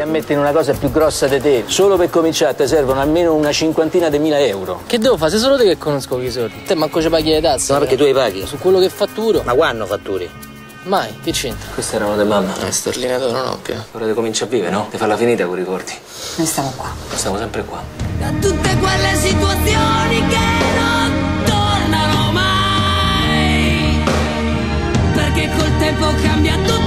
a mettere in una cosa più grossa di te. Solo per cominciare ti servono almeno una cinquantina di mila euro. Che devo fare? Sei solo te che conosco chi soldi. Te manco ci paghi le tasse. Ma perché tu le paghi? Su quello che fatturo. Ma quando fatturi? Mai, che c'entra? Queste erano di mamma. Eh, sterline d'oro non ho più. Ora ti cominci a vivere, no? Ti farla finita con i ricordi. Noi stiamo qua. Stiamo sempre qua. Da tutte quelle situazioni che non tornano mai. Perché col tempo cambia tutto.